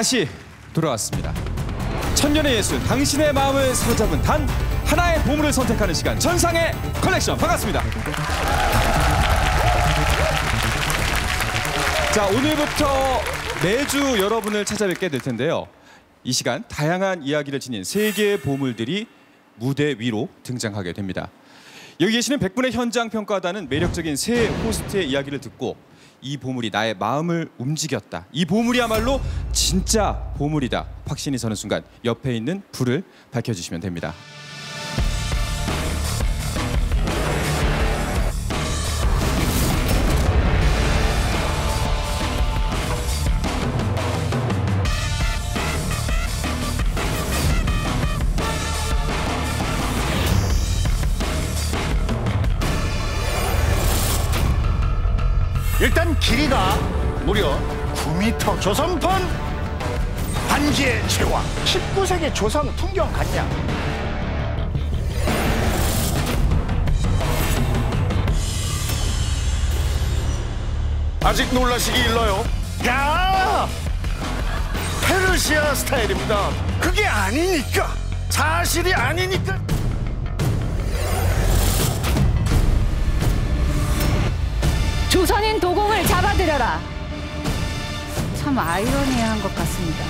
다시 돌아왔습니다. 천년의 예술, 당신의 마음을 사로잡은 단 하나의 보물을 선택하는 시간, 천상의 컬렉션 반갑습니다. 자 오늘부터 매주 여러분을 찾아뵙게 될 텐데요. 이 시간 다양한 이야기를 지닌 세 개의 보물들이 무대 위로 등장하게 됩니다. 여기 계시는 100분의 현장 평가단은 매력적인 세 호스트의 이야기를 듣고 이 보물이 나의 마음을 움직였다. 이 보물이야말로 진짜 보물이다. 확신이 서는 순간 옆에 있는 불을 밝혀주시면 됩니다. 일단 길이가 무려 9m 조선판 반지의 제왕. 19세기 조선 풍경 같냐? 아직 놀라시기 일러요. 야! 페르시아 스타일입니다. 그게 아니니까. 사실이 아니니까 조선인 도공을 잡아들여라. 참 아이러니한 것 같습니다.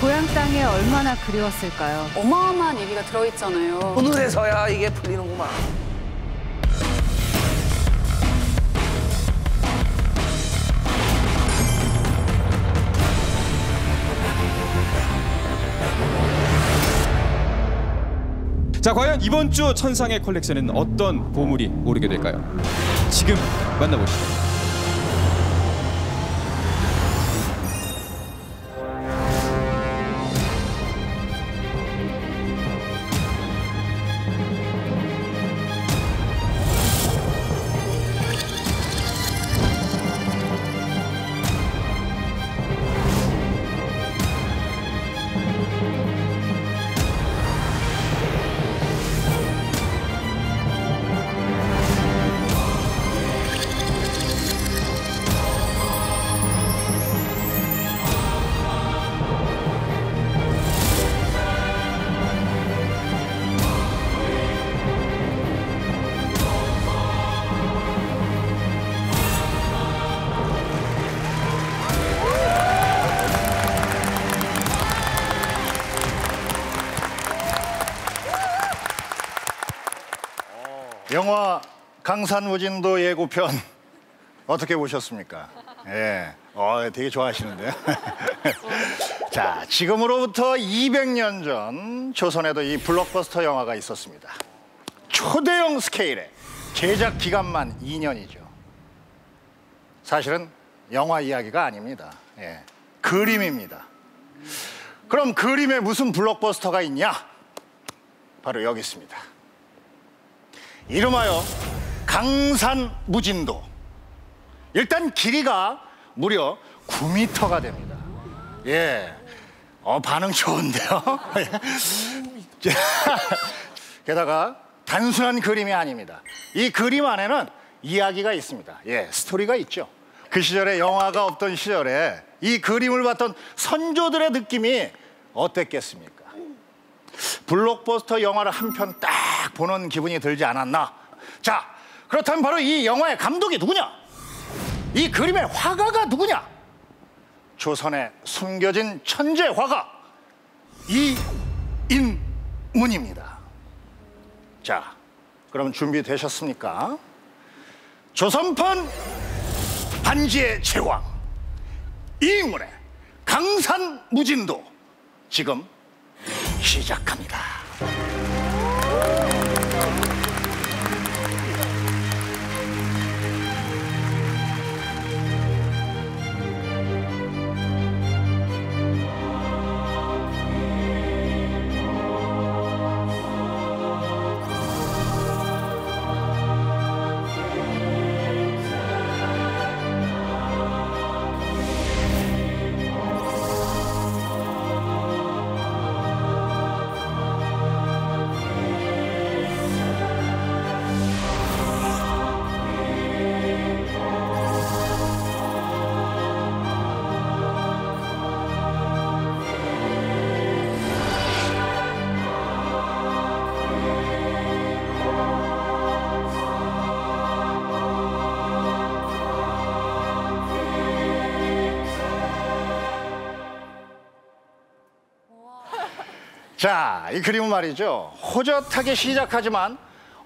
고향 땅에 얼마나 그리웠을까요? 어마어마한 얘기가 들어있잖아요. 오늘에서야 이게 풀리는구만. 자 과연 이번 주 천상의 컬렉션에는 어떤 보물이 오르게 될까요? 지금 만나보시죠. 강산무진도 예고편 어떻게 보셨습니까? 예, 어, 되게 좋아하시는데요. 자, 지금으로부터 200년 전 조선에도 이 블록버스터 영화가 있었습니다. 초대형 스케일의 제작 기간만 2년이죠. 사실은 영화 이야기가 아닙니다. 예, 그림입니다. 그럼 그림에 무슨 블록버스터가 있냐? 바로 여기 있습니다. 이름하여 강산 무진도. 일단 길이가 무려 9m가 됩니다. 예. 어, 반응 좋은데요? 자, 게다가 단순한 그림이 아닙니다. 이 그림 안에는 이야기가 있습니다. 예, 스토리가 있죠. 그 시절에 영화가 없던 시절에 이 그림을 봤던 선조들의 느낌이 어땠겠습니까? 블록버스터 영화를 한 편 딱 보는 기분이 들지 않았나? 자, 그렇다면 바로 이 영화의 감독이 누구냐? 이 그림의 화가가 누구냐? 조선에 숨겨진 천재 화가 이인문입니다. 자, 그럼 준비되셨습니까? 조선판 반지의 제왕 이인문의 강산무진도 지금 시작합니다. 자, 이 그림은 말이죠. 호젓하게 시작하지만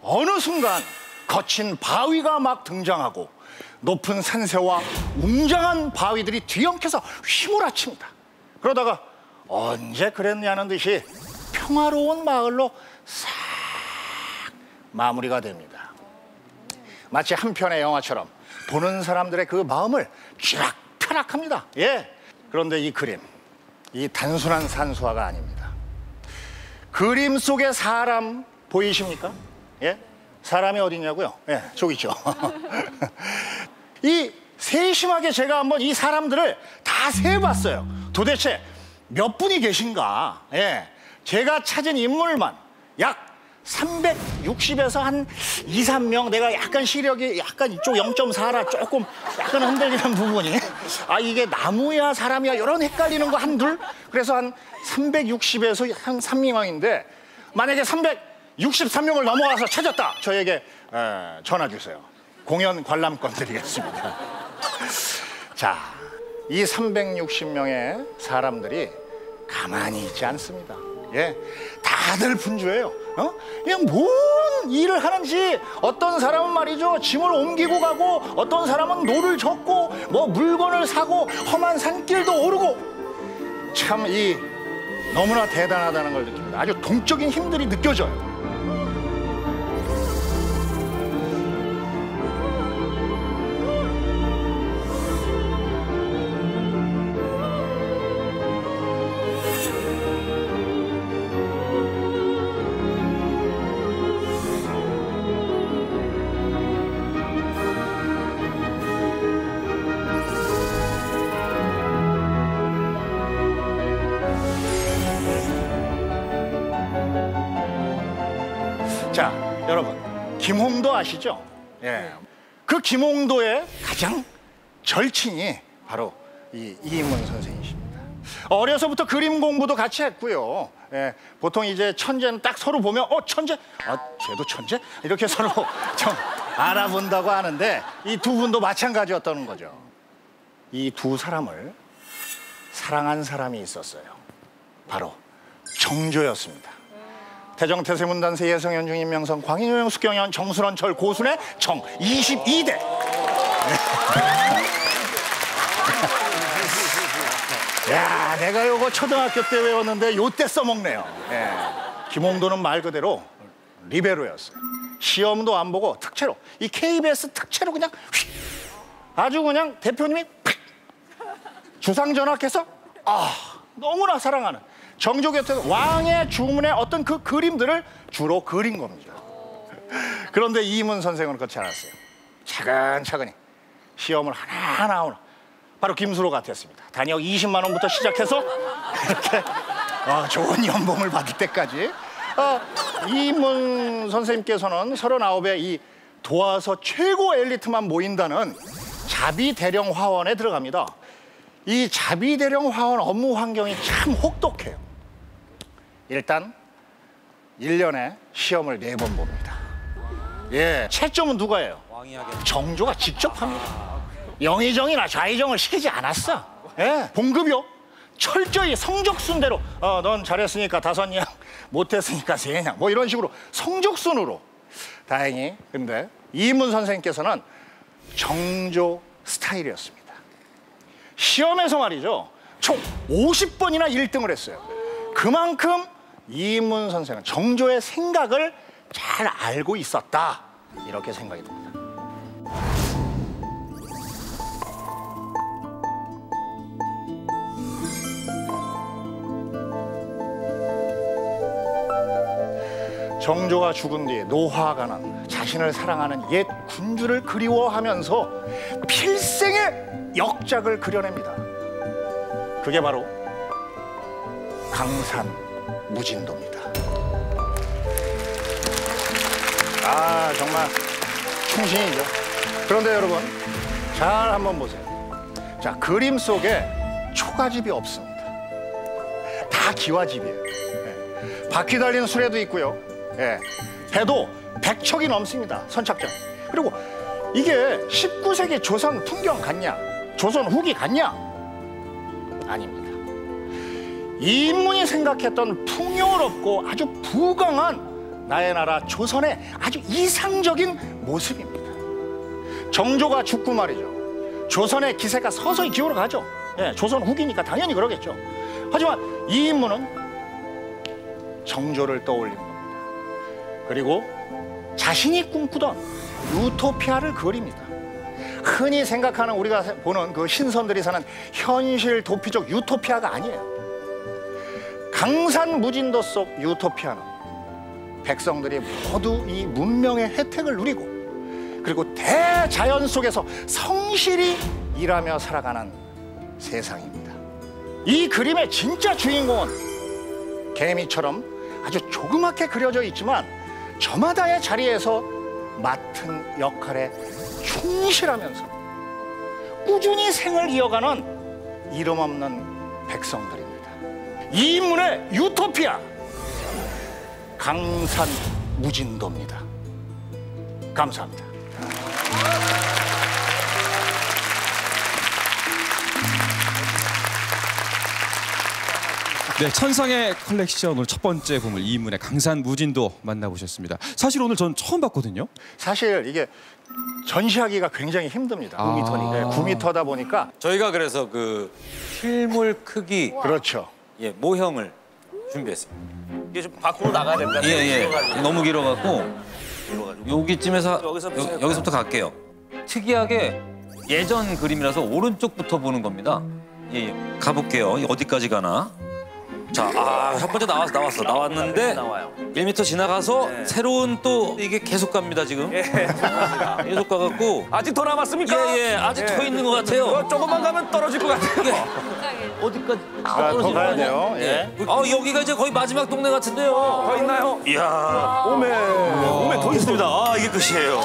어느 순간 거친 바위가 막 등장하고 높은 산세와 웅장한 바위들이 뒤엉켜서 휘몰아칩니다. 그러다가 언제 그랬냐는 듯이 평화로운 마을로 싹 마무리가 됩니다. 마치 한 편의 영화처럼 보는 사람들의 그 마음을 쥐락펴락합니다. 예. 그런데 이 그림, 이 단순한 산수화가 아닙니다. 그림 속의 사람 보이십니까? 예? 사람이 어디냐고요? 예, 저기 있죠. 이 세심하게 제가 한번 이 사람들을 다 세봤어요. 도대체 몇 분이 계신가? 예. 제가 찾은 인물만 약 360에서 한 2, 3명. 내가 약간 시력이 약간 이쪽 0.4라 조금 약간 흔들리는 부분이. 아 이게 나무야 사람이야 이런 헷갈리는 거 한둘? 그래서 한 360에서 한 3명인데 만약에 363명을 넘어가서 찾았다. 저에게 에, 전화 주세요. 공연 관람권 드리겠습니다. 자, 이 360명의 사람들이 가만히 있지 않습니다. 예, 다들 분주해요. 어? 그냥 뭔 일을 하는지 어떤 사람은 말이죠 짐을 옮기고 가고 어떤 사람은 노를 젓고 뭐 물건을 사고 험한 산길도 오르고 참 이 너무나 대단하다는 걸 느낍니다. 아주 동적인 힘들이 느껴져요. 아시죠? 예. 그 김홍도의 가장 절친이 바로 이 이인문 선생이십니다. 어려서부터 그림 공부도 같이 했고요. 예, 보통 이제 천재는 딱 서로 보면 어 천재, 아 쟤도 천재 이렇게 서로 좀 알아본다고 하는데 이 두 분도 마찬가지였다는 거죠. 이 두 사람을 사랑한 사람이 있었어요. 바로 정조였습니다. 태정태세문단세 예성현 중인 명성 광인효영 숙경현 정순원 철 고순의 정 22대. 야 내가 요거 초등학교 때 외웠는데 요때 써먹네요. 예. 김홍도는 말 그대로 리베로였어요. 시험도 안 보고 특채로 이 KBS 특채로 그냥 휙! 아주 그냥 대표님이 픽 주상 전학해서 아 너무나 사랑하는 정조 곁에서 왕의 주문의 어떤 그 그림들을 주로 그린 겁니다. 그런데 이문 선생은 그렇지 않았어요. 차근차근히 시험을 하나하나 오는 바로 김수로 같았습니다. 단역 20만 원부터 시작해서 이렇게 어, 좋은 연봉을 받을 때까지 어, 이문 선생님께서는 39에 이 도와서 최고 엘리트만 모인다는 자비 대령 화원에 들어갑니다. 이 자비 대령 화원 업무 환경이 참 혹독해요. 일단 1년에 시험을 네번 봅니다. 예, 채점은 누가 해요? 정조가 직접 합니다. 영의정이나 좌의정을 시키지 않았어. 예, 봉급이요. 철저히 성적 순대로 어, 넌 잘했으니까 다섯 냥, 못했으니까 세 냥, 뭐 이런 식으로 성적 순으로. 다행히 근데 이문 선생님께서는 정조 스타일이었습니다. 시험에서 말이죠. 총 50번이나 1등을 했어요. 그만큼 이문 선생은 정조의 생각을 잘 알고 있었다. 이렇게 생각이 듭니다. 정조가 죽은 뒤에 노화가 난 자신을 사랑하는 옛 군주를 그리워하면서 필생의 역작을 그려냅니다. 그게 바로 강산 무진도입니다. 아 정말 충신이죠. 그런데 여러분 잘 한번 보세요. 자 그림 속에 초가집이 없습니다. 다 기와집이에요. 예. 바퀴 달린 수레도 있고요. 예. 배도 100척이 넘습니다. 선착장. 그리고 이게 19세기 조선 풍경 같냐? 조선 후기 같냐? 아닙니다. 이인문이 생각했던 풍요롭고 아주 부강한 나의 나라 조선의 아주 이상적인 모습입니다. 정조가 죽고 말이죠. 조선의 기세가 서서히 기울어 가죠. 예, 조선 후기니까 당연히 그러겠죠. 하지만 이인문은 정조를 떠올린 겁니다. 그리고 자신이 꿈꾸던 유토피아를 그립니다. 흔히 생각하는 우리가 보는 그 신선들이 사는 현실 도피적 유토피아가 아니에요. 강산 무진도 속 유토피아는 백성들이 모두 이 문명의 혜택을 누리고 그리고 대자연 속에서 성실히 일하며 살아가는 세상입니다. 이 그림의 진짜 주인공은 개미처럼 아주 조그맣게 그려져 있지만 저마다의 자리에서 맡은 역할에 충실하면서 꾸준히 생을 이어가는 이름 없는 백성들입니다. 이 인문의 유토피아 강산 무진도입니다. 감사합니다. 네, 천상의 컬렉션 오늘 첫 번째 보물 이인문의 강산 무진도 만나보셨습니다. 사실 오늘 전 처음 봤거든요. 사실 이게 전시하기가 굉장히 힘듭니다. 아. 9m니까. 네, 9m다 보니까 저희가 그래서 그 실물 크기 그렇죠. 예, 모형을 준비했습니다. 이게 좀 밖으로 나가야 같아요. 예, 예. 너무 길어갖고 여기쯤에서 여기서 여, 여기서부터 갈게요. 특이하게 예전 그림이라서 오른쪽부터 보는 겁니다. 예, 예. 가볼게요. 어디까지 가나? 자, 아, 첫 번째 나왔어, 나왔어, 나왔는데 나와요. 1m 지나가서 네. 새로운 또 이게 계속 갑니다 지금. 예. 계속 가갖고 아직 더 남았습니까? 예, 예, 아직 더 있는 것 같아요. 이거 조금만 가면 떨어질 것 같아요. 어디까지? 아, 더 가야 돼요. 예. 아 여기가 이제 거의 마지막 동네 같은데요. 더 있나요? 이야. 오메. 오메 더 있습니다. 아, 이게 끝이에요.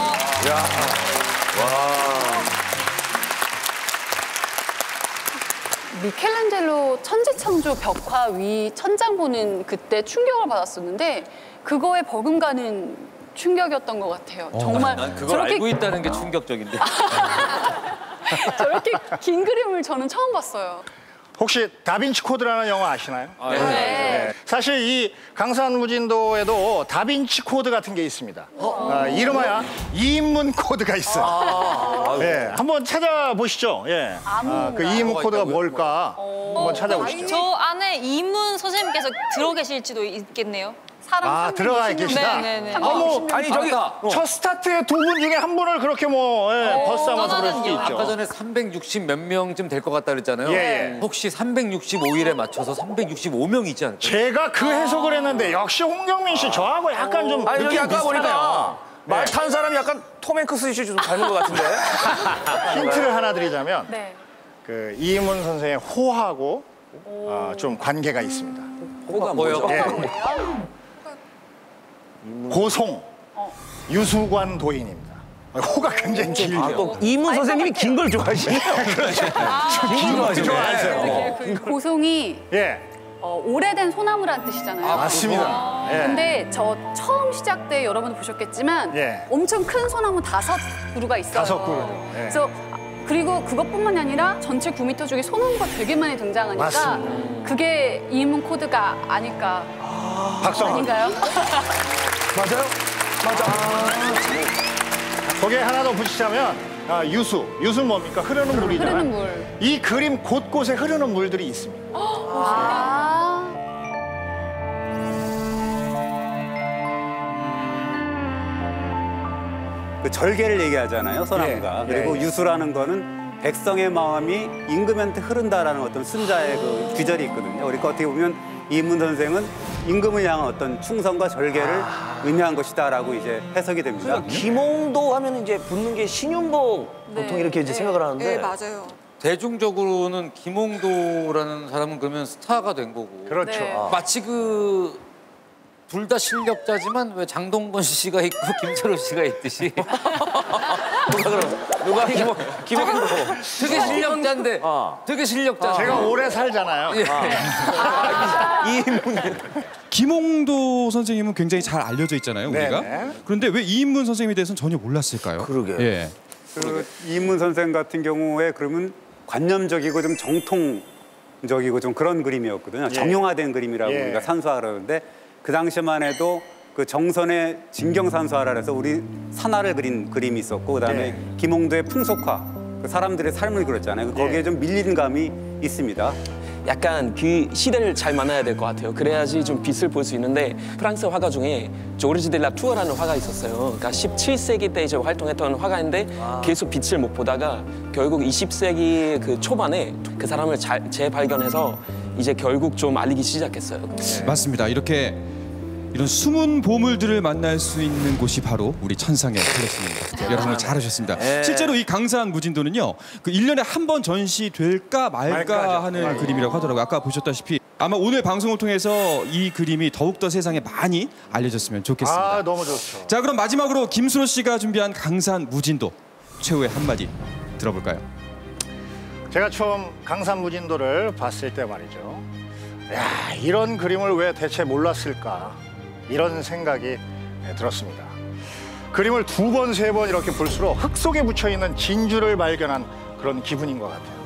미켈란젤로 천지창조 벽화 위 천장 보는 그때 충격을 받았었는데 그거에 버금가는 충격이었던 것 같아요. 정말 난 그걸 저렇게 알고 있다는 게 충격적인데. 저렇게 긴 그림을 저는 처음 봤어요. 혹시 다빈치 코드라는 영화 아시나요? 아, 예. 네. 사실 이 강산무진도에도 다빈치 코드 같은 게 있습니다. 아, 이름하여 이인문 코드가 있어요. 예, 한번 찾아보시죠. 예. 아, 그 이인문 코드가 뭘까? 한번 찾아보시죠. 저 안에 이인문 선생님께서 들어 계실지도 있겠네요. 사람 아, 360 들어가 년. 계시다? 네네네. 어머, 아니 저기 첫 스타트에 두 분 중에 한 분을 그렇게 뭐 예, 버스하면서 그럴 수도. 있죠. 아까 전에 360 몇 명쯤 될 것 같다 그랬잖아요. 예, 예. 혹시 365일에 맞춰서 365명 있지 않을까요? 제가 그 해석을 했는데 역시 홍경민 씨 저하고 약간 좀 아니 느낌 아까 보니까 비슷하네요. 말탄 사람이 약간 톰 행크스 씨좀 닮은 것 같은데. 힌트를 하나 드리자면 네. 그 이문 선생의 호하고 어, 좀 관계가 있습니다. 뭐가 뭐요? 예. 고송 유수관 도인입니다. 호가 굉장히 길죠. 이문 선생님이 긴 걸 좋아하시네요. 긴거 좋아하세요. 그 고송이 예, 어, 오래된 소나무란 뜻이잖아요. 맞습니다. 예. 근데 저 처음 시작 때 여러분도 보셨겠지만 예. 엄청 큰 소나무 다섯 그루가 있어요. 다섯 그루죠. 예. 그래서 그리고 그것뿐만이 아니라 전체 9m 중에 소나무가 되게 많이 등장하니까 맞습니다. 그게 이문 코드가 아닐까 박성환. 아닌가요? 맞아요? 맞아. 거기에 하나 더 붙이자면 아, 유수. 유수는 뭡니까? 흐르는 물이잖아요. 흐르는 물. 이 그림 곳곳에 흐르는 물들이 있습니다. 아. 그 절개를 얘기하잖아요, 소나무가. 예, 그리고 예. 유수라는 거는 백성의 마음이 임금한테 흐른다라는 어떤 순자의 그 귀절이 있거든요. 그러니까 어떻게 보면 이문 선생은 임금을 향한 어떤 충성과 절개를 의미한 것이다라고 이제 해석이 됩니다. 김홍도 하면 이제 붙는 게 신윤복 보통 네. 이렇게 이제 생각을 하는데. 네, 맞아요. 대중적으로는 김홍도라는 사람은 그러면 스타가 된 거고. 그렇죠. 네. 마치 그 둘 다 실력자지만 왜 장동건 씨가 있고 김철호 씨가 있듯이 누가 그럼 누가 김홍, 김홍도. 되게 실력자인데 어. 되게 실력자. 제가 오래 살잖아요. 김홍도 선생님은 굉장히 잘 알려져 있잖아요, 우리가. 네네. 그런데 왜 이인문 선생님에 대해서는 전혀 몰랐을까요? 그러게. 예. 그 이문 선생 같은 경우에 그러면 관념적이고 좀 정통 적이고 좀 그런 그림이었거든요. 정형화된 그림이라고 예. 우리가 산수화 그러는데 그 당시만 해도 그 정선의 진경산수화라 해서 우리 산하를 그린 그림이 있었고 그다음에 예. 김홍도의 풍속화 그 사람들의 삶을 그렸잖아요. 거기에 예. 좀 밀린 감이 있습니다. 약간 그 시대를 잘 만나야 될 것 같아요. 그래야지 좀 빛을 볼 수 있는데 프랑스 화가 중에 조르지 델라 투어라는 화가 있었어요. 그러니까 17세기 때 이제 활동했던 화가인데 계속 빛을 못 보다가 결국 20세기 그 초반에 그 사람을 잘 재발견해서 이제 결국 좀 알리기 시작했어요. 맞습니다. 이렇게 이런 숨은 보물들을 만날 수 있는 곳이 바로 우리 천상의 컬렉션입니다. 여러분 잘하셨습니다. 실제로 이 강산 무진도는요. 그 1년에 한 번 전시될까 말까 말까죠. 하는 말까. 그림이라고 하더라고요. 아까 보셨다시피 아마 오늘 방송을 통해서 이 그림이 더욱더 세상에 많이 알려졌으면 좋겠습니다. 아 너무 좋죠. 자 그럼 마지막으로 김수로 씨가 준비한 강산 무진도 최후의 한마디 들어볼까요? 제가 처음 강산무진도를 봤을 때 말이죠. 야 이런 그림을 왜 대체 몰랐을까 이런 생각이 네, 들었습니다. 그림을 두 번 세 번 이렇게 볼수록 흙 속에 묻혀 있는 진주를 발견한 그런 기분인 것 같아요.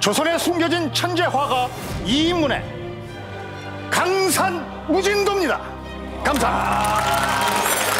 조선에 숨겨진 천재 화가 이 인문의 강산무진도입니다. 감사합니다.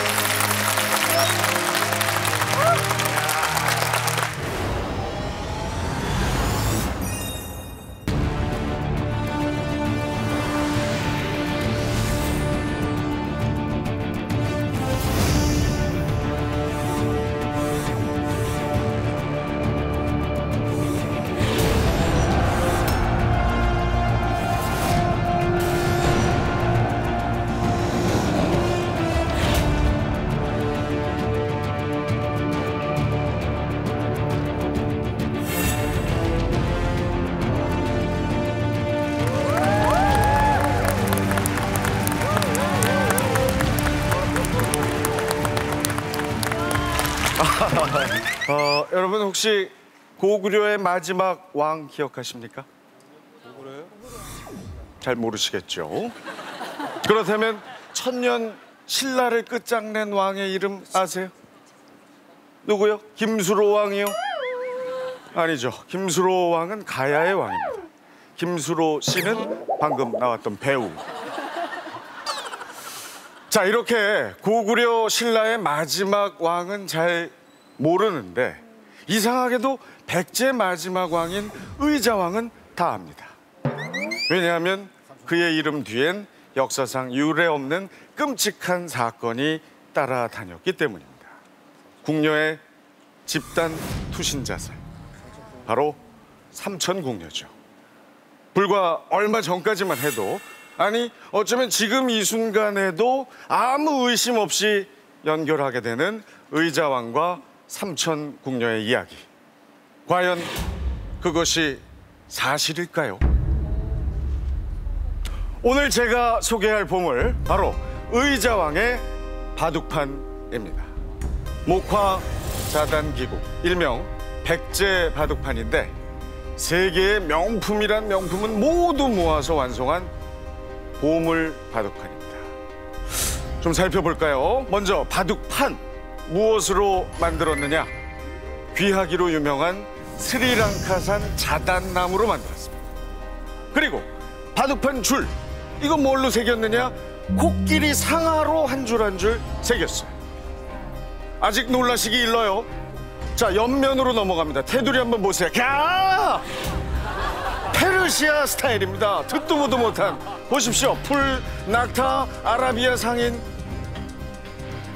어, 여러분 혹시 고구려의 마지막 왕 기억하십니까? 고구려요? 잘 모르시겠죠. 그렇다면 천년 신라를 끝장낸 왕의 이름 아세요? 누구요? 김수로 왕이요? 아니죠. 김수로 왕은 가야의 왕입니다. 김수로 씨는 방금 나왔던 배우. 자 이렇게 고구려 신라의 마지막 왕은 잘 모르는데 이상하게도 백제 마지막 왕인 의자왕은 다 압니다. 왜냐하면 그의 이름 뒤엔 역사상 유례 없는 끔찍한 사건이 따라다녔기 때문입니다. 궁녀의 집단 투신 자살, 바로 삼천궁녀죠. 불과 얼마 전까지만 해도 아니 어쩌면 지금 이 순간에도 아무 의심 없이 연결하게 되는 의자왕과 삼천 궁녀의 이야기. 과연 그것이 사실일까요? 오늘 제가 소개할 보물 바로 의자왕의 바둑판입니다. 목화 자단기국 일명 백제 바둑판인데 세계의 명품이란 명품은 모두 모아서 완성한 보물 바둑판입니다. 좀 살펴볼까요? 먼저 바둑판 무엇으로 만들었느냐? 귀하기로 유명한 스리랑카산 자단나무로 만들었습니다. 그리고 바둑판 줄 이건 뭘로 새겼느냐? 코끼리 상하로 한 줄 한 줄 새겼어요. 아직 놀라시기 일러요. 자 옆면으로 넘어갑니다. 테두리 한번 보세요. 야! 페르시아 스타일입니다. 듣도 보도 못한 보십시오. 풀, 낙타, 아라비아 상인.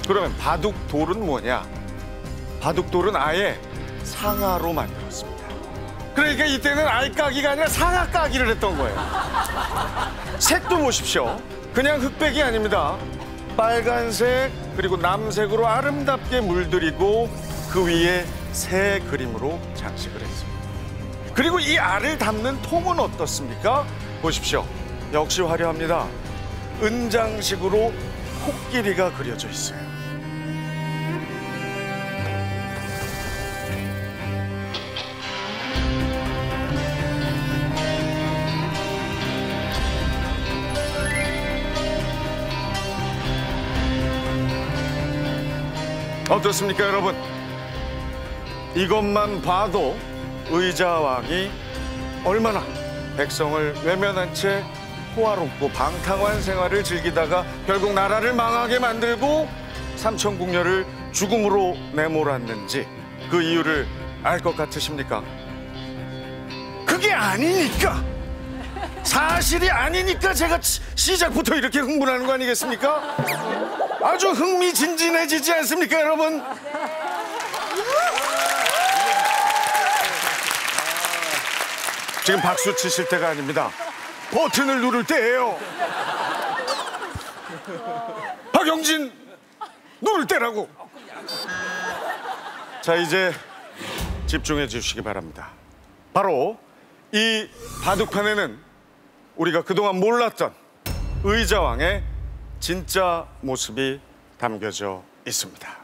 그러면 바둑돌은 뭐냐? 바둑돌은 아예 상하로 만들었습니다. 그러니까 이때는 알까기가 아니라 상하까기를 했던 거예요. 색도 보십시오. 그냥 흑백이 아닙니다. 빨간색 그리고 남색으로 아름답게 물들이고 그 위에 새 그림으로 장식을 했습니다. 그리고 이 알을 담는 통은 어떻습니까? 보십시오. 역시 화려합니다. 은장식으로 코끼리가 그려져 있어요. 어떻습니까, 여러분? 이것만 봐도 의자왕이 얼마나 백성을 외면한 채 호화롭고 방탕한 생활을 즐기다가 결국 나라를 망하게 만들고 삼천궁녀를 죽음으로 내몰았는지 그 이유를 알 것 같으십니까? 그게 아니니까 사실이 아니니까 제가 시- 시작부터 이렇게 흥분하는 거 아니겠습니까? 아주 흥미진진해지지 않습니까, 여러분? 지금 박수 치실 때가 아닙니다. 버튼을 누를 때예요. 박영진 누를 때라고. 자 이제 집중해 주시기 바랍니다. 바로 이 바둑판에는 우리가 그동안 몰랐던 의자왕의 진짜 모습이 담겨져 있습니다.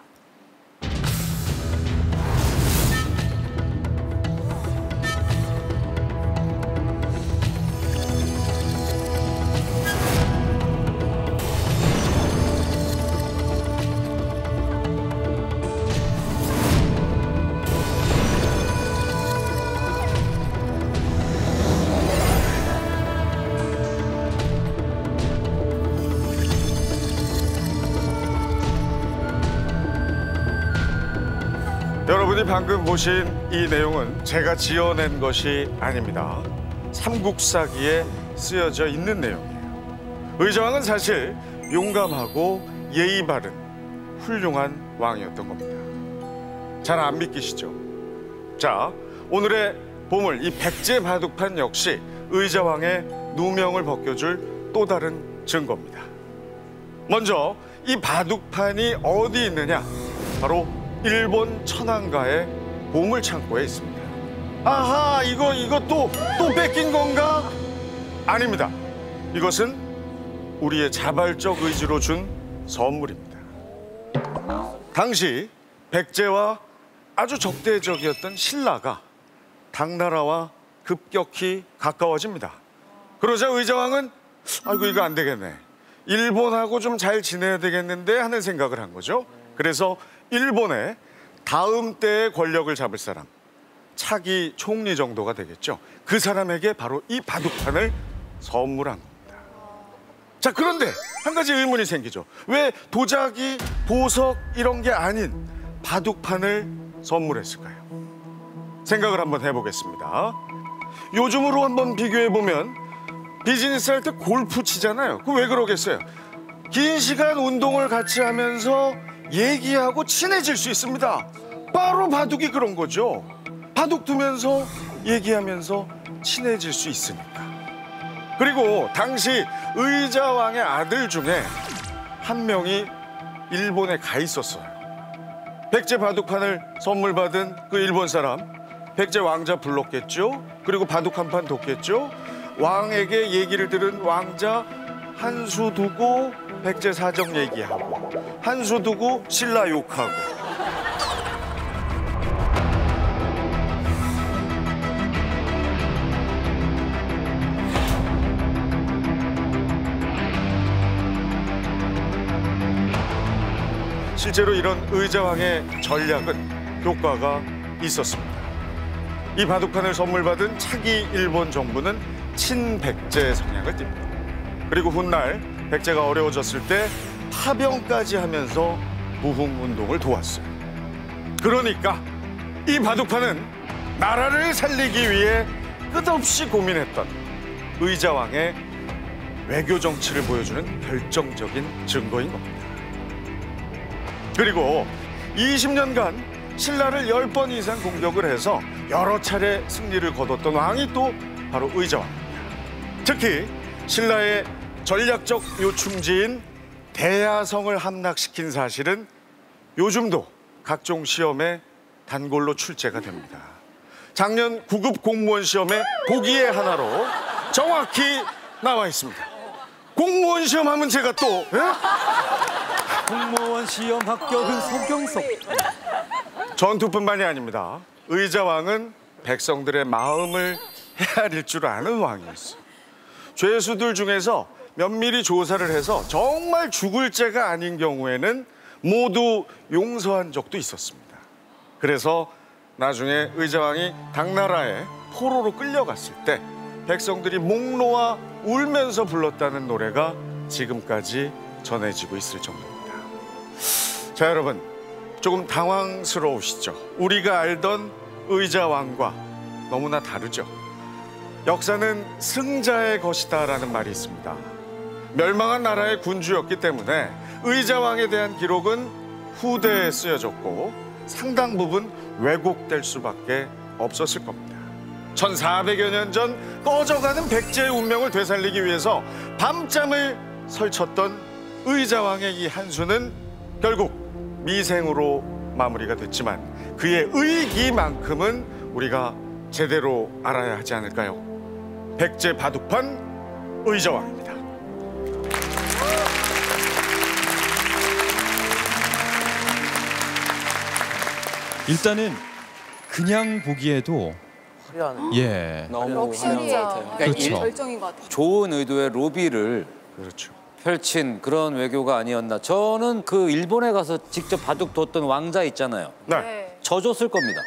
방금 보신 이 내용은 제가 지어낸 것이 아닙니다. 삼국사기에 쓰여져 있는 내용이에요. 의자왕은 사실 용감하고 예의 바른 훌륭한 왕이었던 겁니다. 잘 안 믿기시죠? 자, 오늘의 보물 이 백제 바둑판 역시 의자왕의 누명을 벗겨줄 또 다른 증거입니다. 먼저 이 바둑판이 어디 있느냐? 바로 일본 천안가의 보물 창고에 있습니다. 아하, 이거 또또 뺏긴 건가? 아닙니다. 이것은 우리의 자발적 의지로 준 선물입니다. 당시 백제와 아주 적대적이었던 신라가 당나라와 급격히 가까워집니다. 그러자 의자왕은 아이고 이거 안 되겠네. 일본하고 좀 잘 지내야 되겠는데 하는 생각을 한 거죠. 그래서 일본의 다음 때의 권력을 잡을 사람 차기 총리 정도가 되겠죠. 그 사람에게 바로 이 바둑판을 선물한 겁니다. 자 그런데 한 가지 의문이 생기죠. 왜 도자기, 보석 이런 게 아닌 바둑판을 선물했을까요? 생각을 한번 해보겠습니다. 요즘으로 한번 비교해 보면 비즈니스 할 때 골프 치잖아요. 그 왜 그러겠어요? 긴 시간 운동을 같이 하면서 얘기하고 친해질 수 있습니다. 바로 바둑이 그런 거죠. 바둑 두면서 얘기하면서 친해질 수 있으니까. 그리고 당시 의자왕의 아들 중에 한 명이 일본에 가 있었어요. 백제 바둑판을 선물 받은 그 일본 사람 백제 왕자 불렀겠죠. 그리고 바둑 한 판 뒀겠죠. 왕에게 얘기를 들은 왕자 한 수 두고 백제 사정 얘기하고 한수 두고 신라 욕하고 실제로 이런 의자왕의 전략은 효과가 있었습니다. 이 바둑판을 선물 받은 차기 일본 정부는 친백제 성향을 띱니다. 그리고 훗날 백제가 어려워졌을 때 파병까지 하면서 부흥 운동을 도왔어요. 그러니까 이 바둑판은 나라를 살리기 위해 끝없이 고민했던 의자왕의 외교 정치를 보여주는 결정적인 증거인 겁니다. 그리고 20년간 신라를 10번 이상 공격을 해서 여러 차례 승리를 거뒀던 왕이 또 바로 의자왕입니다. 특히 신라의 전략적 요충지인 대야성을 함락시킨 사실은 요즘도 각종 시험에 단골로 출제가 됩니다. 작년 9급 공무원 시험에 보기의 하나로 정확히 나와 있습니다. 공무원 시험 하면 제가 또 예? 공무원 시험 합격은 소경석. 전투뿐만이 아닙니다. 의자왕은 백성들의 마음을 헤아릴 줄 아는 왕이었어요. 죄수들 중에서 면밀히 조사를 해서 정말 죽을 죄가 아닌 경우에는 모두 용서한 적도 있었습니다. 그래서 나중에 의자왕이 당나라에 포로로 끌려갔을 때 백성들이 목 놓아 울면서 불렀다는 노래가 지금까지 전해지고 있을 정도입니다. 자, 여러분. 조금 당황스러우시죠? 우리가 알던 의자왕과 너무나 다르죠? 역사는 승자의 것이다라는 말이 있습니다. 멸망한 나라의 군주였기 때문에 의자왕에 대한 기록은 후대에 쓰여졌고 상당 부분 왜곡될 수밖에 없었을 겁니다. 1400여 년 전 꺼져가는 백제의 운명을 되살리기 위해서 밤잠을 설쳤던 의자왕의 이 한수는 결국 미생으로 마무리가 됐지만 그의 의기만큼은 우리가 제대로 알아야 하지 않을까요? 백제 바둑판 의자왕 일단은 그냥 보기에도 예. 너무 화려한 것 같아요. 그렇죠. 결정인 것 같아요. 좋은 의도의 로비를 그렇죠. 펼친 그런 외교가 아니었나. 저는 그 일본에 가서 직접 바둑 뒀던 왕자 있잖아요. 네. 져줬을 겁니다.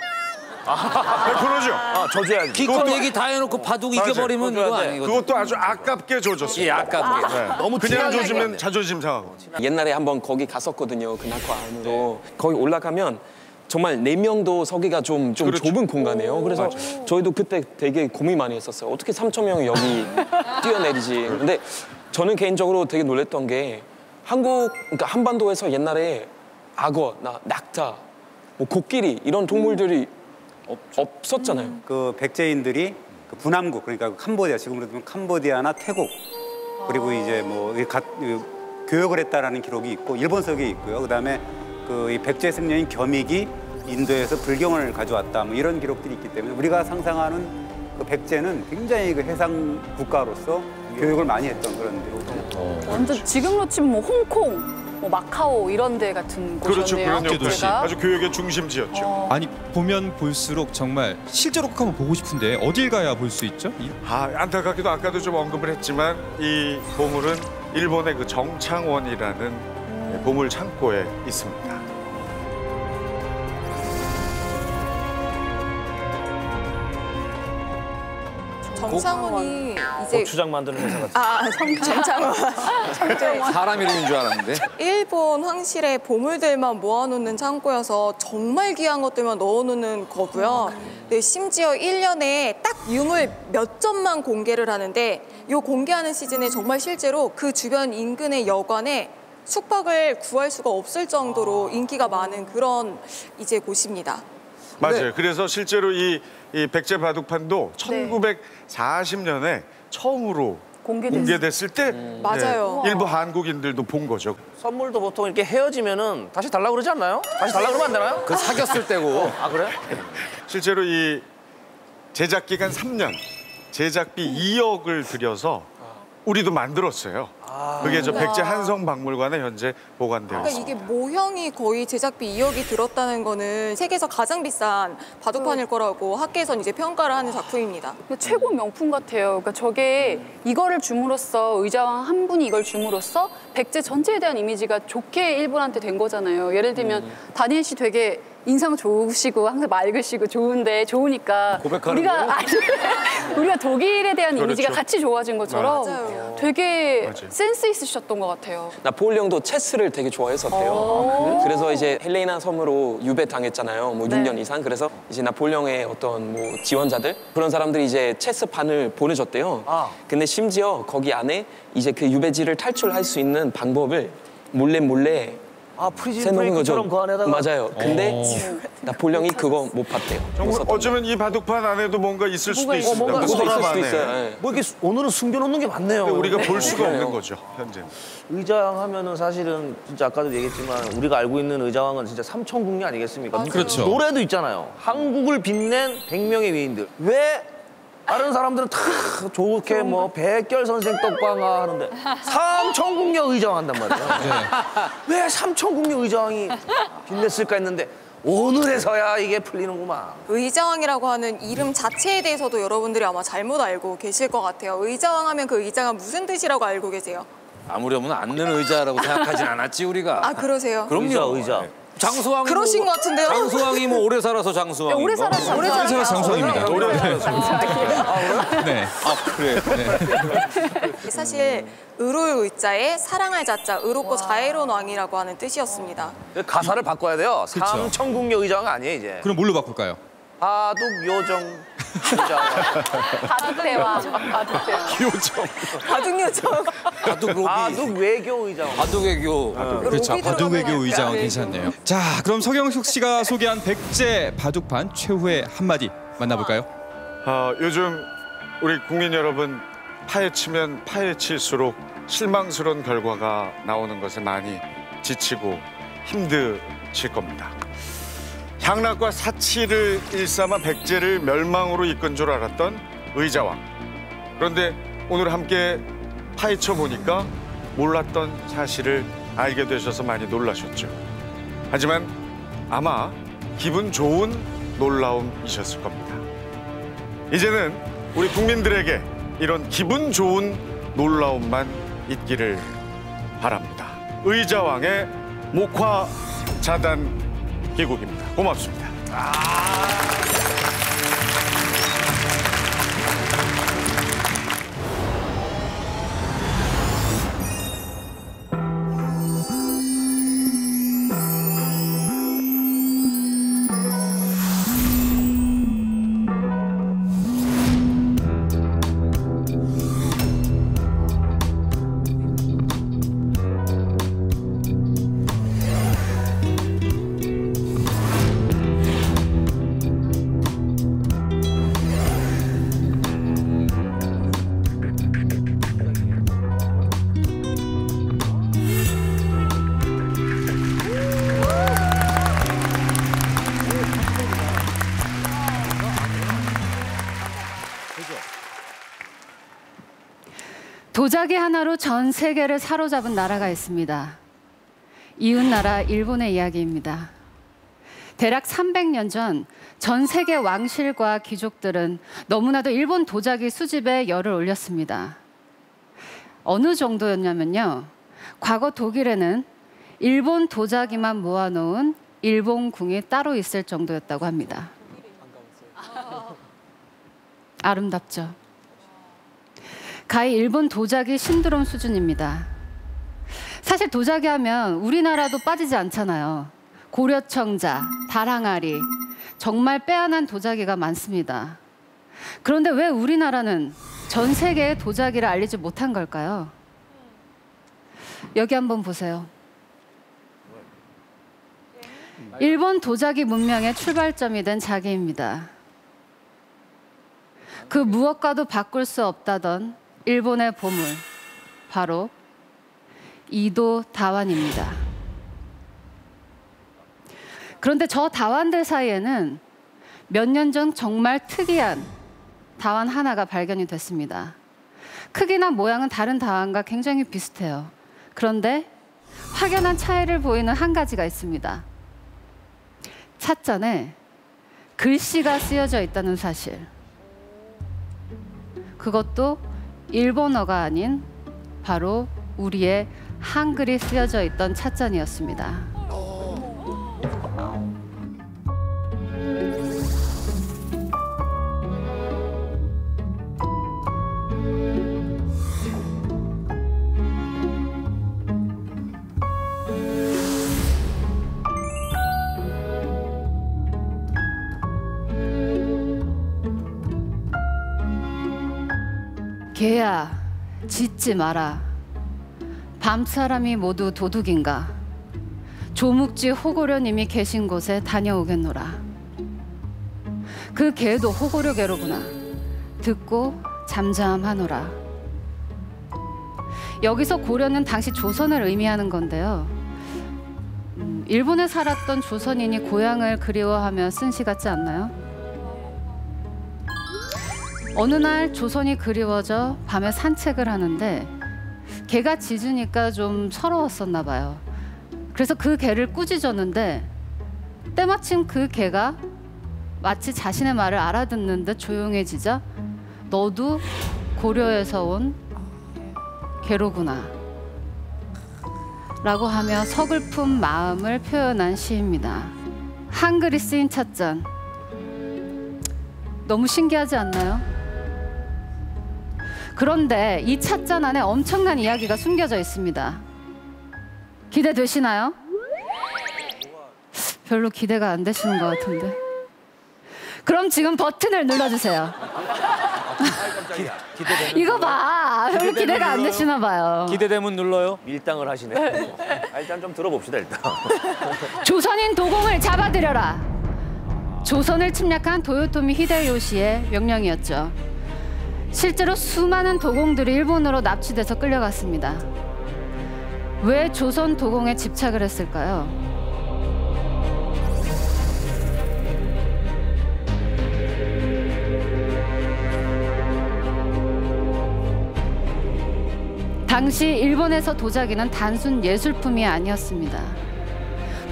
100%죠. 아, 저줘야지. 기껏 얘기 다 해놓고 바둑 맞아요. 이겨버리면 이거 아니거든. 그것도 아주 아깝게 조졌어요. 예, 아깝게. 네. 너무 그냥 조지면. 자존심 상하고. 옛날에 한번 거기 갔었거든요. 그 낙화 안으로. 거기 올라가면 정말 네 명도 서기가 좀, 좀 그렇죠. 좁은 공간이에요. 그래서 저희도 그때 되게 고민 많이 했었어요. 어떻게 3천 명이 여기 뛰어내리지. 근데 저는 개인적으로 되게 놀랬던 게 한국, 그러니까 한반도에서 옛날에 악어, 나, 낙타, 뭐 코끼리 이런 동물들이 없었잖아요. 그 백제인들이 그 분함국 그러니까 캄보디아 지금으로 보면 캄보디아나 태국 그리고 이제 뭐이 가- 이 교역을 했다라는 기록이 있고 일본석이 있고요. 그다음에 그 이 백제 승려인 겸익이 인도에서 불경을 가져왔다 뭐 이런 기록들이 있기 때문에 우리가 상상하는 그 백제는 굉장히 그 해상 국가로서 교육을 많이 했던 그런 데고 완전 지금으로 치면 뭐 홍콩, 뭐 마카오 이런 데 같은 그렇죠. 곳이었네요. 그런 국제 도시. 아주 교육의 중심지였죠. 아니 보면 볼수록 정말 실제로 꼭 한번 보고 싶은데 어딜 가야 볼 수 있죠? 이- 아, 안타깝게도 아까도 좀 언급을 했지만 이 보물은 일본의 그 정창원이라는 보물 창고에 있습니다. 정창훈이 이제 고추장 만드는 회사 같은. 아 정창훈 사람 이름인 줄 알았는데. 일본 황실의 보물들만 모아놓는 창고여서 정말 귀한 것들만 넣어놓는 거고요. 네, 심지어 1년에 딱 유물 몇 점만 공개를 하는데 이 공개하는 시즌에 정말 실제로 그 주변 인근의 여관에 숙박을 구할 수가 없을 정도로 인기가 많은 그런 이제 곳입니다. 맞아요. 그래서 실제로 이, 이 백제 바둑판도 1940년에 처음으로 공개됐어요. 공개됐을 때 맞아요. 네, 일부 한국인들도 본 거죠. 선물도 보통 이렇게 헤어지면은 다시 달라고 그러지 않나요? 다시 달라고 그러면 안 되나요? 그 사귀었을 때고. 아, 그래? 실제로 이 제작 기간 3년, 제작비 2억을 들여서 우리도 만들었어요. 그게 저 백제 한성 박물관에 현재 보관되어 그러니까 있습니다. 이게 모형이 거의 제작비 2억이 들었다는 거는 세계에서 가장 비싼 바둑판일 거라고 학계에선 이제 평가를 하는 작품입니다. 최고 명품 같아요. 그러니까 저게 이거를 줌으로써 의자왕 한 분이 이걸 줌으로써 백제 전체에 대한 이미지가 좋게 일본한테 된 거잖아요. 예를 들면 다니엘 씨 되게 인상 좋으시고 항상 맑으시고 좋은데 좋으니까 고백하는 우리가? 아니, 우리가 독일에 대한 이미지가 그렇죠. 같이 좋아진 것처럼 맞아요. 되게 맞아요. 센스 있으셨던 것 같아요. 나폴레옹도 체스를 되게 좋아했었대요. 그래서 이제 헬레나 섬으로 유배 당했잖아요. 뭐 네. 6년 이상. 그래서 이제 나폴레옹의 어떤 뭐 지원자들 그런 사람들이 이제 체스판을 보내줬대요. 아. 근데 심지어 거기 안에 이제 그 유배지를 탈출할 수 있는 방법을 몰래 몰래 아, Prison. Break처럼 그 안에다가. 맞아요. 근데 나폴레옹이 그거 못 봤대요. 못 정말 어쩌면 이 바둑판 안에도 뭔가 있을 수도 있습니다. 뭔가. 서랍 있을 수도. 있어요. 예. 뭐 이렇게 수- 오늘은 숨겨놓는 게 많네요. 우리가 볼 네. 수가 그래요. 없는 거죠, 현재는. 의자왕 하면은 사실은 진짜 아까도 얘기했지만 우리가 알고 있는 의자왕은 진짜 삼천국리 아니겠습니까? 그렇죠. 노래도 있잖아요. 한국을 빛낸 백명의 위인들. 왜 다른 사람들은 다 좋게 뭐 백결 선생 떡방아 하는데 삼천국녀 의자왕 한단 말이에요. 왜 삼천국녀 의자왕이 빛냈을까 했는데 오늘에서야 이게 풀리는구만. 의자왕이라고 하는 이름 자체에 대해서도 여러분들이 아마 잘못 알고 계실 것 같아요. 의자왕 하면 그 의자가 무슨 뜻이라고 알고 계세요? 아무렴은 앉는 의자라고 생각하진 않았지 우리가. 아 그러세요? 그럼요. 의자, 의자. 장수왕 그러신 뭐, 것 같은데요? 장수왕이 뭐 오래 살아서 장수왕. 오래 살아서 오래 오래 살아서 장수왕. 장수왕입니다. 네. 아 그래. 사실 의로의 의자에 사랑할 자자, 의롭고 자애로운 왕이라고 하는 뜻이었습니다. 가사를 바꿔야 돼요. 삼천궁녀 의장 아니에요 이제. 그럼 뭘로 바꿀까요? 바둑 요정 의장. 바둑 대왕. 바둑 대왕. 바둑 요정. 바둑 로비. 바둑 외교 의장. 바둑 외교. 그렇죠. 바둑 외교 들어가면 의장은 약간 괜찮네요. 자, 그럼 서경석 씨가 소개한 백제 바둑판 최후의 한마디 만나볼까요? 아, 요즘 우리 국민 여러분 파헤치면 파헤칠수록 실망스러운 결과가 나오는 것에 많이 지치고 힘드실 겁니다. 향락과 사치를 일삼아 백제를 멸망으로 이끈 줄 알았던 의자왕. 그런데 오늘 함께 파헤쳐 보니까 몰랐던 사실을 알게 되셔서 많이 놀라셨죠. 하지만 아마 기분 좋은 놀라움이셨을 겁니다. 이제는 우리 국민들에게 이런 기분 좋은 놀라움만 있기를 바랍니다. 의자왕의 목화 자단 기국입니다. 고맙습니다. 도자기 하나로 전 세계를 사로잡은 나라가 있습니다. 이웃 나라 일본의 이야기입니다. 대략 300년 전 전 세계 왕실과 귀족들은 너무나도 일본 도자기 수집에 열을 올렸습니다. 어느 정도였냐면요. 과거 독일에는 일본 도자기만 모아놓은 일본궁이 따로 있을 정도였다고 합니다. 아름답죠. 가히 일본 도자기 신드롬 수준입니다. 사실 도자기 하면 우리나라도 빠지지 않잖아요. 고려청자, 다랑아리, 정말 빼어난 도자기가 많습니다. 그런데 왜 우리나라는 전 세계에 도자기를 알리지 못한 걸까요? 여기 한번 보세요. 일본 도자기 문명의 출발점이 된 자기입니다. 그 무엇과도 바꿀 수 없다던 일본의 보물, 바로 이도 다완입니다. 그런데 저 다완들 사이에는 몇 년 전 정말 특이한 다완 하나가 발견이 됐습니다. 크기나 모양은 다른 다완과 굉장히 비슷해요. 그런데 확연한 차이를 보이는 한 가지가 있습니다. 찻잔에 글씨가 쓰여져 있다는 사실. 그것도 일본어가 아닌 바로 우리의 한글이 쓰여져 있던 찻잔이었습니다. 짖지 마라. 밤 사람이 모두 도둑인가? 조묵지 호고려님이 계신 곳에 다녀오겠노라. 그 개도 호고려 개로구나. 듣고 잠잠하노라. 여기서 고려는 당시 조선을 의미하는 건데요. 음, 일본에 살았던 조선인이 고향을 그리워하며 쓴 시 같지 않나요? 어느 날 조선이 그리워져 밤에 산책을 하는데 개가 짖으니까 좀 서러웠었나 봐요. 그래서 그 개를 꾸짖었는데 때마침 그 개가 마치 자신의 말을 알아듣는 듯 조용해지자 너도 고려에서 온 개로구나 라고 하며 서글픈 마음을 표현한 시입니다. 한글이 쓰인 찻잔. 너무 신기하지 않나요? 그런데 이 찻잔 안에 엄청난 이야기가 숨겨져 있습니다. 기대되시나요? 별로 기대가 안 되시는 것 같은데. 그럼 지금 버튼을 눌러주세요. 이거 봐. 별로 기대가 안 되시나 봐요. 기대되면 눌러요. 밀당을 하시네. 아, 일단 좀 들어봅시다 일단. 조선인 도공을 잡아들여라. 조선을 침략한 도요토미 히데요시의 명령이었죠. 실제로 수많은 도공들이 일본으로 납치돼서 끌려갔습니다. 왜 조선 도공에 집착을 했을까요? 당시 일본에서 도자기는 단순 예술품이 아니었습니다.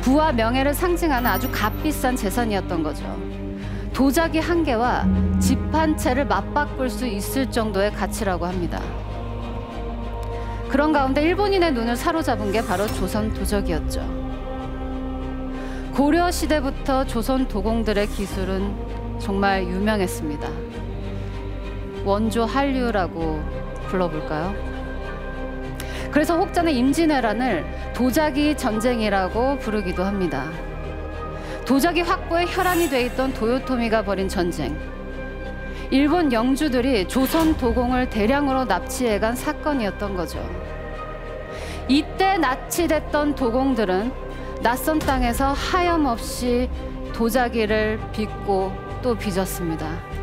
부와 명예를 상징하는 아주 값비싼 재산이었던 거죠. 도자기 한 개와 집 한 채를 맞바꿀 수 있을 정도의 가치라고 합니다. 그런 가운데 일본인의 눈을 사로잡은 게 바로 조선 도적이었죠. 고려 시대부터 조선 도공들의 기술은 정말 유명했습니다. 원조 한류라고 불러볼까요? 그래서 혹자는 임진왜란을 도자기 전쟁이라고 부르기도 합니다. 도자기 확보에 혈안이 돼 있던 도요토미가 벌인 전쟁. 일본 영주들이 조선 도공을 대량으로 납치해간 사건이었던 거죠. 이때 납치됐던 도공들은 낯선 땅에서 하염없이 도자기를 빚고 또 빚었습니다.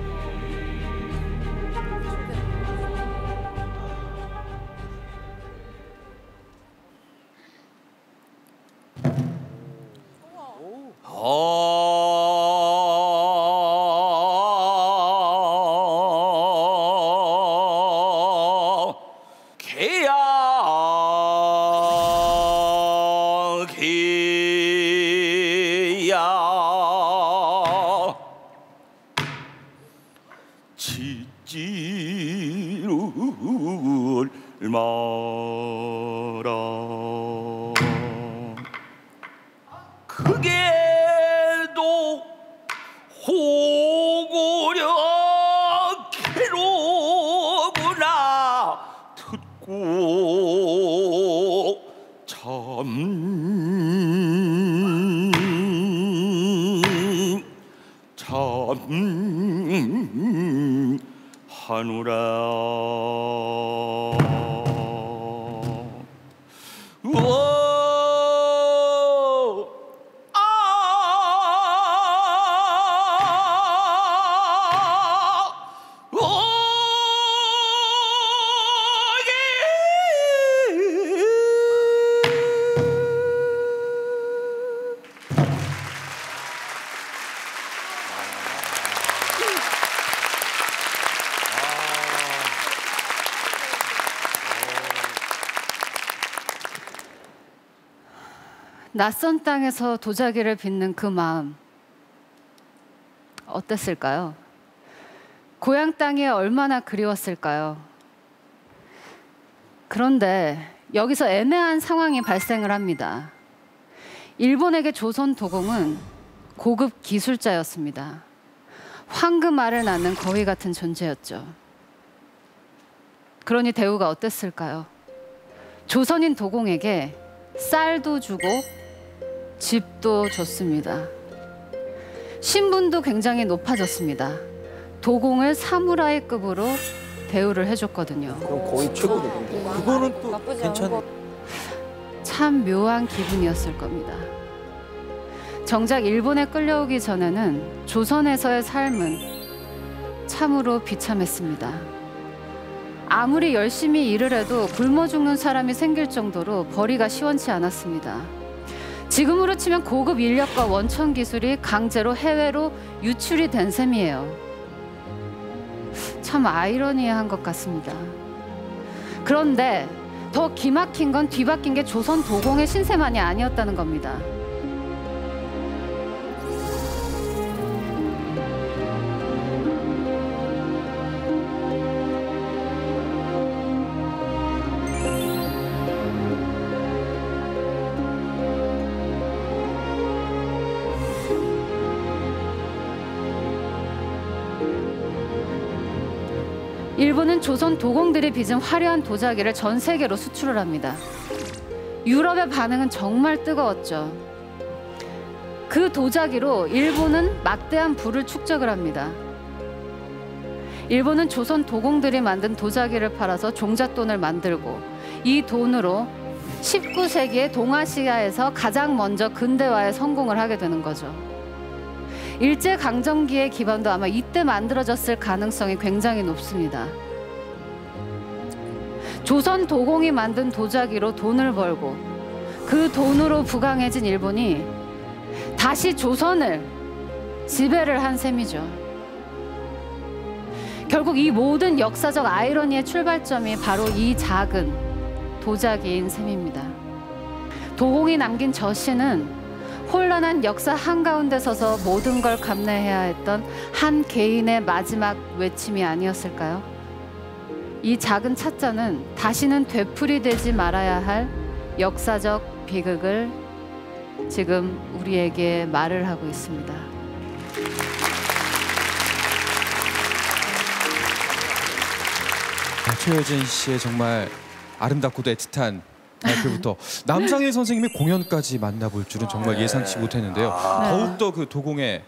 낯선 땅에서 도자기를 빚는 그 마음 어땠을까요? 고향 땅이 얼마나 그리웠을까요? 그런데 여기서 애매한 상황이 발생을 합니다. 일본에게 조선 도공은 고급 기술자였습니다. 황금알을 낳는 거위 같은 존재였죠. 그러니 대우가 어땠을까요? 조선인 도공에게 쌀도 주고 집도 줬습니다. 신분도 굉장히 높아졌습니다. 도공을 사무라이급으로 대우를 해줬거든요. 그럼 거의 최고급인데. 그거는 또 괜찮. 참 묘한 기분이었을 겁니다. 정작 일본에 끌려오기 전에는 조선에서의 삶은 참으로 비참했습니다. 아무리 열심히 일을 해도 굶어 죽는 사람이 생길 정도로 벌이가 시원치 않았습니다. 지금으로 치면 고급 인력과 원천 기술이 강제로 해외로 유출이 된 셈이에요. 참 아이러니한 것 같습니다. 그런데 더 기막힌 건 뒤바뀐 게 조선 도공의 신세만이 아니었다는 겁니다. 조선 도공들이 빚은 화려한 도자기를 전 세계로 수출을 합니다. 유럽의 반응은 정말 뜨거웠죠. 그 도자기로 일본은 막대한 부를 축적을 합니다. 일본은 조선 도공들이 만든 도자기를 팔아서 종잣돈을 만들고 이 돈으로 19세기에 동아시아에서 가장 먼저 근대화에 성공을 하게 되는 거죠. 일제 강점기의 기반도 아마 이때 만들어졌을 가능성이 굉장히 높습니다. 조선 도공이 만든 도자기로 돈을 벌고 그 돈으로 부강해진 일본이 다시 조선을 지배를 한 셈이죠. 결국 이 모든 역사적 아이러니의 출발점이 바로 이 작은 도자기인 셈입니다. 도공이 남긴 저 시는 혼란한 역사 한가운데 서서 모든 걸 감내해야 했던 한 개인의 마지막 외침이 아니었을까요? 이 작은 찻잔은 다시는 되풀이되지 말아야 할 역사적 비극을 지금 우리에게 말을 하고 있습니다. 아, 최여진 씨의 정말 아름답고도 애틋한 발표부터 남상일 선생님의 공연까지 만나볼 줄은 정말 예상치 못했는데요. 더욱더 그 도공의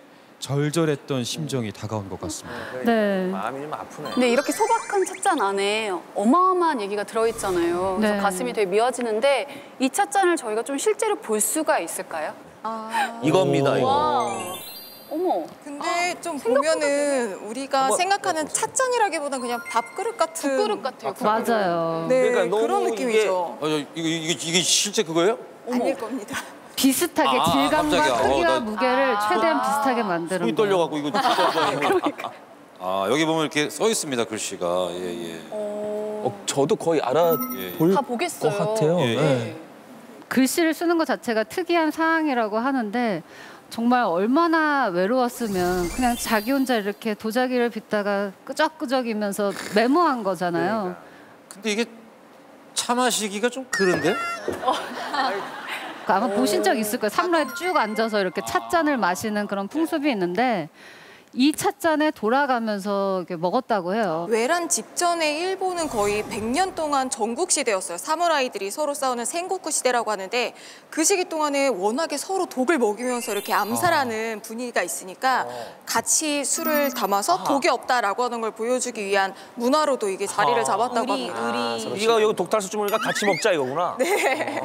절절했던 심정이 다가온 것 같습니다. 네. 마음이 좀 아프네. 근데 이렇게 소박한 찻잔 안에 어마어마한 얘기가 들어있잖아요. 그래서 네. 가슴이 되게 미어지는데 이 찻잔을 저희가 좀 실제로 볼 수가 있을까요? 이겁니다, 이거. 와. 어머. 근데 좀 보면은 우리가 한번 생각하는 찻잔이라기보단 그냥 밥그릇 같은 그릇 같아요. 그 맞아요. 네, 그러니까 너무 그런 이게- 느낌이죠. 어, 저, 이거, 이게, 이게 실제 그거예요? 아닐 겁니다. 비슷하게 아, 질감과 깜짝이야. 어, 크기와 나- 무게를 최대한 비슷하게 만드는 거예요. 떨려갖고 이거 진짜. 아 여기 보면 이렇게 써 있습니다 글씨가 예예. 어, 저도 거의 알아볼 다것 보겠어요. 같아요. 예, 예. 네. 글씨를 쓰는 것 자체가 특이한 상황이라고 하는데 정말 얼마나 외로웠으면 그냥 자기 혼자 이렇게 도자기를 빗다가 끄적끄적이면서 메모한 거잖아요. 근데 이게 차 마시기가 좀 그런데? 그 아마 보신 적 있을 거예요. 삼로에 쭉 앉아서 이렇게 찻잔을 마시는 그런 풍습이 있는데 이 찻잔에 돌아가면서 이렇게 먹었다고 해요. 외란 직전에 일본은 거의 100년 동안 전국 시대였어요. 사무라이들이 서로 싸우는 생고쿠 시대라고 하는데 그 시기 동안에 워낙에 서로 독을 먹이면서 이렇게 암살하는 분위기가 있으니까 같이 술을 담아서 독이 없다라고 하는 걸 보여주기 위한 문화로도 이게 자리를 잡았다고 합니다. 네가 여기 독탈수 주문이니까 같이 먹자 이거구나. 네.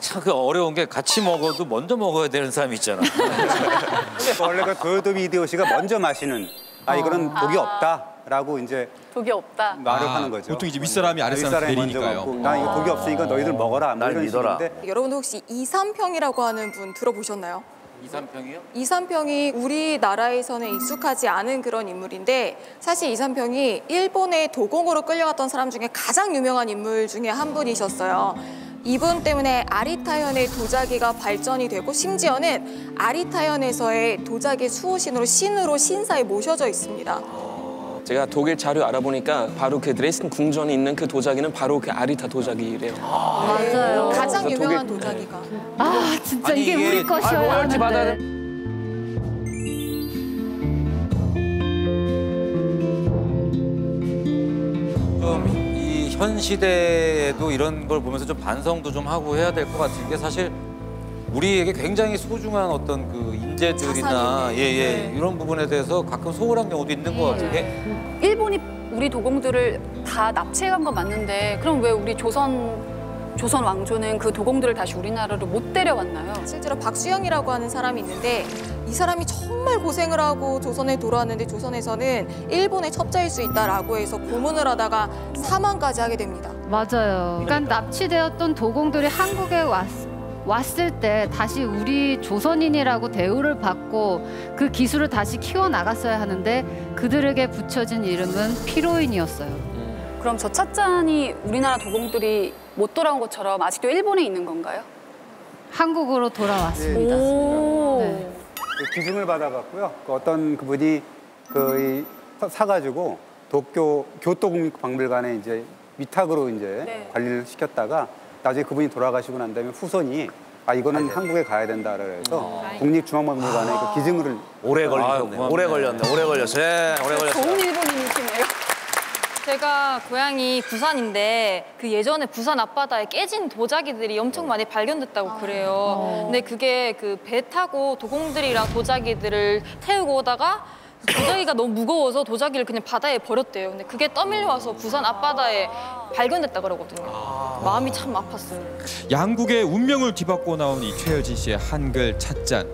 참 그 어려운 게 같이 먹어도 먼저 먹어야 되는 사람이 있잖아. 원래 그 도요토미 히데요시가 먼저 마시는 아 이거는 독이 없다라고 이제 독이 없다. 말을 아, 하는 거죠. 보통 이제 윗사람이 아랫사람 먼저. 먹고, 나 이거 독이 없으니까 너희들 먹어라. 뭐날 믿어라. 여러분들 혹시 이삼평이라고 하는 분 들어보셨나요? 이삼평이요? 이삼평이 우리나라에서는 익숙하지 않은 그런 인물인데 사실 이삼평이 일본의 도공으로 끌려갔던 사람 중에 가장 유명한 인물 중에 한 분이셨어요. 이분 때문에 아리타현의 도자기가 발전이 되고 심지어는 아리타현에서의 도자기 수호신으로 신으로 신사에 모셔져 있습니다. 제가 독일 자료 알아보니까 바로 그 드레스덴 궁전에 있는 그 도자기는 바로 그 아리타 도자기래요. 맞아요. 가장 그래서 유명한 독일- 도자기가. 아 진짜 아니, 이게 이게- 우리 아, 것이어야 하는데. 현 시대에도 이런 걸 보면서 좀 반성도 좀 하고 해야 될 것 같은 게 사실 우리에게 굉장히 소중한 어떤 그 인재들이나. 예예 네. 이런 부분에 대해서 가끔 소홀한 경우도 있는 것 같은 게 일본이 우리 도공들을 다 납치해간 건 맞는데 그럼 왜 우리 조선 조선 왕조는 그 도공들을 다시 우리나라로 못 데려왔나요? 실제로 박수영이라고 하는 사람이 있는데 이 사람이 정말 고생을 하고 조선에 돌아왔는데 조선에서는 일본의 첩자일 수 있다라고 해서 고문을 하다가 사망까지 하게 됩니다. 맞아요. 그러니까 납치되었던 도공들이 한국에 왔, 왔을 때 다시 우리 조선인이라고 대우를 받고 그 기술을 다시 키워 나갔어야 하는데 그들에게 붙여진 이름은 피로인이었어요. 그럼 저 찻잔이 우리나라 도공들이 못 돌아온 것처럼 아직도 일본에 있는 건가요? 한국으로 돌아왔습니다. 오. 네. 그 기증을 받아갖고요. 그 어떤 그분이 그 이- 사- 사가지고 도쿄 교토국립박물관에 이제 위탁으로 이제 네. 관리를 시켰다가 나중에 그분이 돌아가시고 난 다음에 후손이 아 이거는 한국에 가야 된다 그래서 국립중앙박물관에 그 기증을 오래 걸렸네. 고맙네. 오래 걸렸네. 오래 걸렸어. 예, 오래 걸렸어. 좋은 일본인이시네요. 제가 고향이 부산인데 그 예전에 부산 앞바다에 깨진 도자기들이 엄청 많이 발견됐다고 그래요. 근데 그게 그 배 타고 도공들이랑 도자기들을 태우고 오다가 도자기가 너무 무거워서 도자기를 그냥 바다에 버렸대요. 근데 그게 떠밀려 와서 부산 앞바다에 발견됐다 그러거든요. 마음이 참 아팠어요. 양국의 운명을 뒤바꿔 나온 이 최여진 씨의 한글 찻잔.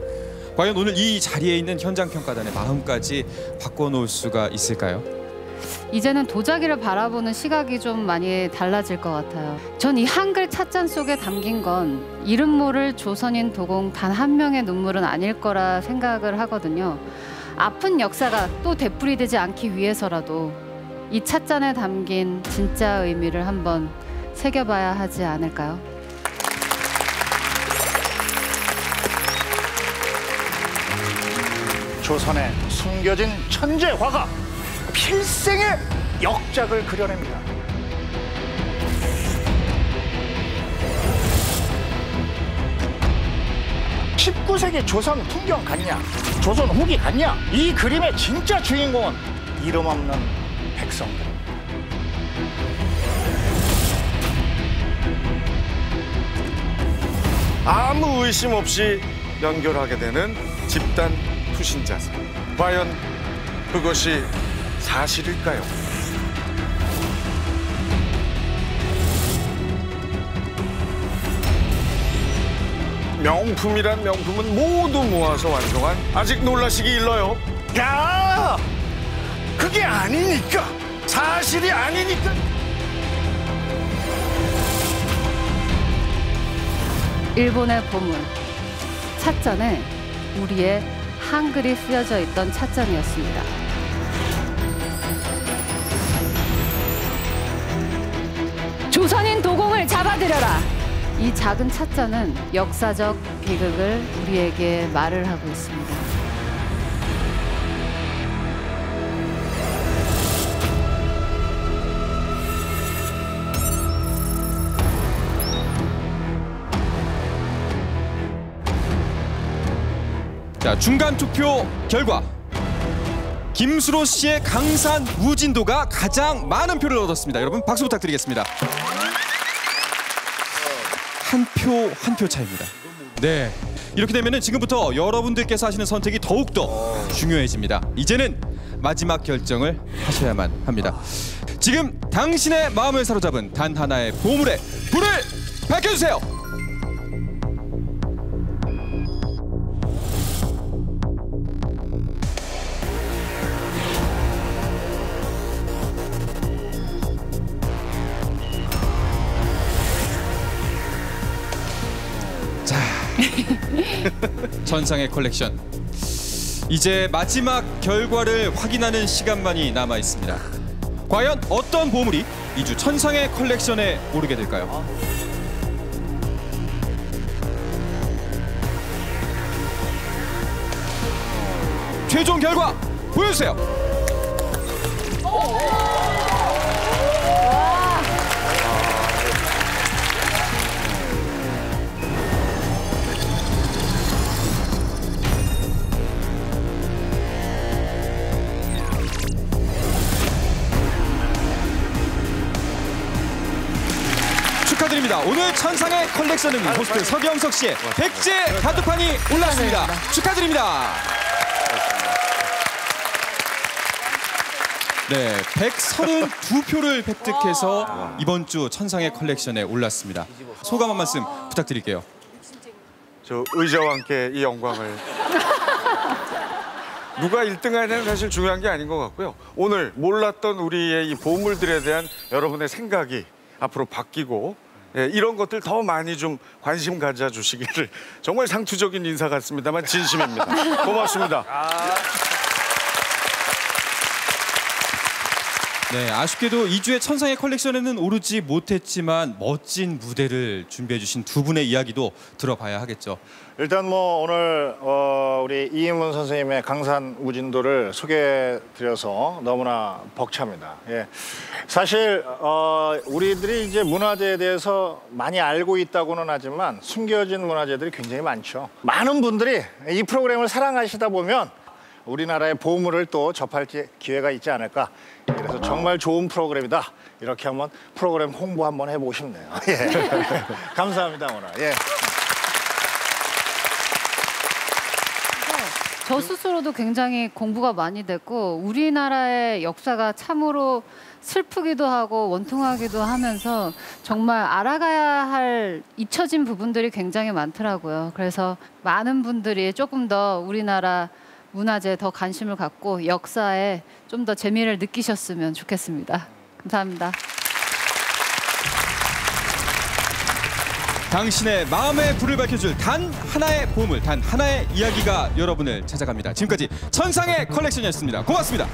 과연 오늘 이 자리에 있는 현장 평가단의 마음까지 바꿔놓을 수가 있을까요? 이제는 도자기를 바라보는 시각이 좀 많이 달라질 것 같아요. 전 이 한글 찻잔 속에 담긴 건 이름 모를 조선인 도공 단 한 명의 눈물은 아닐 거라 생각을 하거든요. 아픈 역사가 또 되풀이되지 않기 위해서라도 이 찻잔에 담긴 진짜 의미를 한번 새겨봐야 하지 않을까요? 조선에 숨겨진 천재 화가 필생의 역작을 그려냅니다. (19세기) 조선 풍경 같냐 조선 후기 같냐 이 그림의 진짜 주인공은 이름 없는 백성들 아무 의심 없이 연결하게 되는 집단 투신자사. 과연 그것이 사실일까요? 명품이란 명품은 모두 모아서 완성한 아직 놀라시기 일러요. 야 그게 아니니까 사실이 아니니까 일본의 보물 찻잔에 우리의 한글이 쓰여져 있던 찻잔이었습니다. 조선인 도공을 잡아들여라. 이 작은 찻잔은 역사적 비극을 우리에게 말을 하고 있습니다. 자 중간 투표 결과 김수로 씨의 강산 우진도가 가장 많은 표를 얻었습니다. 여러분 박수 부탁드리겠습니다. 한 표 한 표 차입니다. 네. 이렇게 되면은 지금부터 여러분들께서 하시는 선택이 더욱더 중요해집니다. 이제는 마지막 결정을 하셔야만 합니다. 지금 당신의 마음을 사로잡은 단 하나의 보물에 불을 밝혀주세요. 천상의 컬렉션. 이제 마지막 결과를 확인하는 시간만이 남아 있습니다. 과연 어떤 보물이 이주 천상의 컬렉션에 오르게 될까요? 최종 결과 보여주세요. 축하드립니다. 오늘 천상의 컬렉션은 호스트 서경석 씨의 백제 가두판이 올라왔습니다. 축하드립니다. 네, 132표를 획득해서 이번 주 천상의 컬렉션에 올랐습니다. 소감 한 말씀 부탁드릴게요. 저 의자와 함께 이 영광을 누가 1등하냐는 사실 중요한 게 아닌 것 같고요. 오늘 몰랐던 우리의 이 보물들에 대한 여러분의 생각이 앞으로 바뀌고 예, 이런 것들 더 많이 좀 관심 가져주시기를 정말 상투적인 인사 같습니다만 진심입니다. 고맙습니다. 네, 아쉽게도 이주의 천상의 컬렉션에는 오르지 못했지만 멋진 무대를 준비해 주신 두 분의 이야기도 들어봐야 하겠죠. 일단 뭐 오늘 어, 우리 이인문 선생님의 강산 우진도를 소개드려서 너무나 벅찹니다. 예. 사실 어, 우리들이 이제 문화재에 대해서 많이 알고 있다고는 하지만 숨겨진 문화재들이 굉장히 많죠. 많은 분들이 이 프로그램을 사랑하시다 보면 우리나라의 보물을 또 접할 지- 기회가 있지 않을까. 그래서 정말 좋은 프로그램이다. 이렇게 한번 프로그램 홍보 한번 해보고 싶네요. 예. 감사합니다 오늘. 예. 저 스스로도 굉장히 공부가 많이 됐고 우리나라의 역사가 참으로 슬프기도 하고 원통하기도 하면서 정말 알아가야 할 잊혀진 부분들이 굉장히 많더라고요. 그래서 많은 분들이 조금 더 우리나라 문화재에 더 관심을 갖고 역사에 좀 더 재미를 느끼셨으면 좋겠습니다. 감사합니다. 당신의 마음의 불을 밝혀줄 단 하나의 보물, 단 하나의 이야기가 여러분을 찾아갑니다. 지금까지 천상의 컬렉션이었습니다. 고맙습니다.